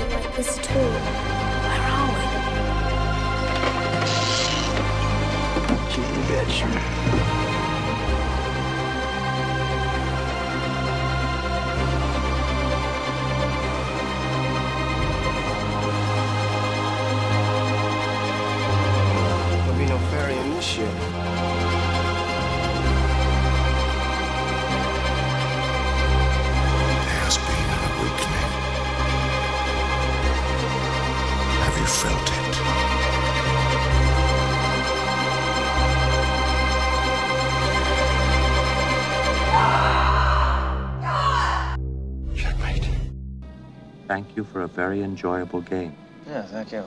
anything like this at all. Where are we? You betcha. There'll be felt it. Checkmate. Thank you for a very enjoyable game. Yeah, thank you.